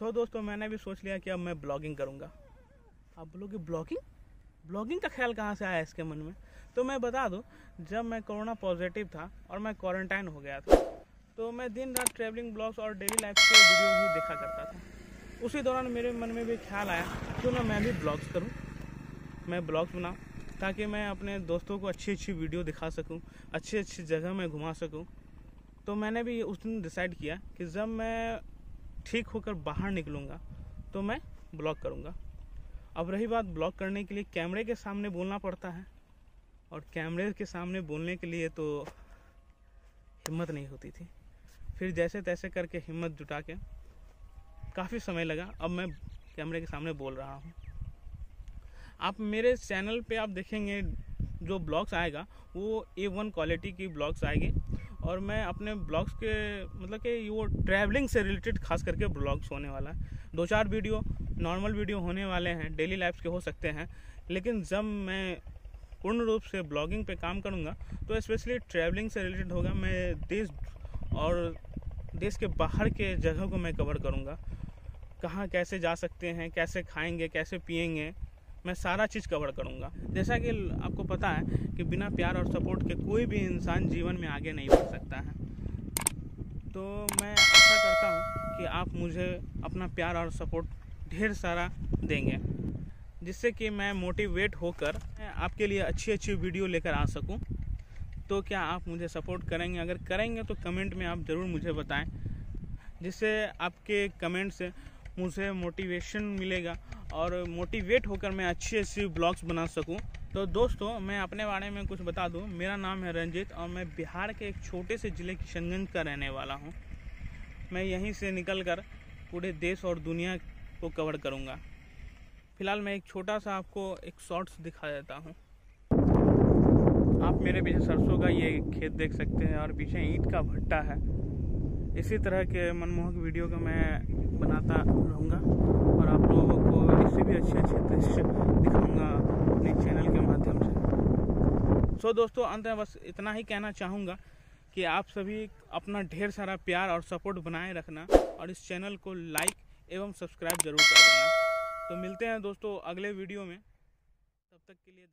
तो दोस्तों, मैंने भी सोच लिया कि अब मैं ब्लॉगिंग करूँगा। आप बोलोगे ब्लॉगिंग? ब्लॉगिंग का ख्याल कहाँ से आया इसके मन में? तो मैं बता दूँ, जब मैं कोरोना पॉजिटिव था और मैं क्वारंटाइन हो गया था तो मैं दिन रात ट्रैवलिंग ब्लॉग्स और डेली लाइफ के वीडियो ही देखा करता था। उसी दौरान मेरे मन में भी ख्याल आया, क्यों ना मैं भी ब्लॉग्स करूँ? मैं ब्लॉग्स बनाऊँ, ताकि मैं अपने दोस्तों को अच्छी अच्छी वीडियो दिखा सकूँ अच्छी अच्छी जगह में घुमा सकूँ। तो मैंने भी उस दिन डिसाइड किया कि जब मैं ठीक होकर बाहर निकलूँगा तो मैं ब्लॉग करूँगा। अब रही बात ब्लॉग करने के लिए कैमरे के सामने बोलना पड़ता है। और कैमरे के सामने बोलने के लिए तो हिम्मत नहीं होती थी। फिर जैसे तैसे करके हिम्मत जुटा के काफ़ी समय लगा, अब मैं कैमरे के सामने बोल रहा हूँ। आप मेरे चैनल पे आप देखेंगे जो ब्लॉग्स आएगा, वो ए वन क्वालिटी की ब्लॉग्स आएँगे। और मैं अपने ब्लॉग्स के मतलब कि वो ट्रैवलिंग से रिलेटेड खास करके ब्लॉग्स होने वाला है। दो चार वीडियो नॉर्मल वीडियो होने वाले हैं डेली लाइफ के हो सकते हैं। लेकिन जब मैं पूर्ण रूप से ब्लॉगिंग पे काम करूँगा तो स्पेशली ट्रैवलिंग से रिलेटेड होगा, मैं देश और देश के बाहर के जगह को मैं कवर करूँगा। कहाँ कैसे जा सकते हैं, कैसे खाएँगे, कैसे पिएँगे मैं सारा चीज़ कवर करूँगा। जैसा कि आपको पता है कि बिना प्यार और सपोर्ट के कोई भी इंसान जीवन में आगे नहीं बढ़ सकता है। तो मैं आशा करता हूँ कि आप मुझे अपना प्यार और सपोर्ट ढेर सारा देंगे, जिससे कि मैं मोटिवेट होकर आपके लिए अच्छी अच्छी वीडियो लेकर आ सकूँ। तो क्या आप मुझे सपोर्ट करेंगे? अगर करेंगे तो कमेंट में आप ज़रूर मुझे बताएँ, जिससे आपके कमेंट से मुझे मोटिवेशन मिलेगा और मोटिवेट होकर मैं अच्छी अच्छी ब्लॉग्स बना सकूँ। तो दोस्तों, मैं अपने बारे में कुछ बता दूँ। मेरा नाम है रंजित और मैं बिहार के एक छोटे से ज़िले किशनगंज का रहने वाला हूँ। मैं यहीं से निकल कर पूरे देश और दुनिया को कवर करूँगा। फ़िलहाल मैं एक छोटा सा आपको एक शॉर्ट्स दिखा देता हूँ। आप मेरे पीछे सरसों का ये खेत देख सकते हैं और पीछे ईंट का भट्टा है। इसी तरह के मनमोहक वीडियो को मैं बनाता रहूँगा और आप लोगों को इससे भी अच्छे अच्छे दृश्य दिखाऊँगा अपने चैनल के माध्यम से so, दोस्तों अंत में बस इतना ही कहना चाहूँगा कि आप सभी अपना ढेर सारा प्यार और सपोर्ट बनाए रखना और इस चैनल को लाइक एवं सब्सक्राइब ज़रूर कर देना। तो मिलते हैं दोस्तों अगले वीडियो में। तब तक के लिए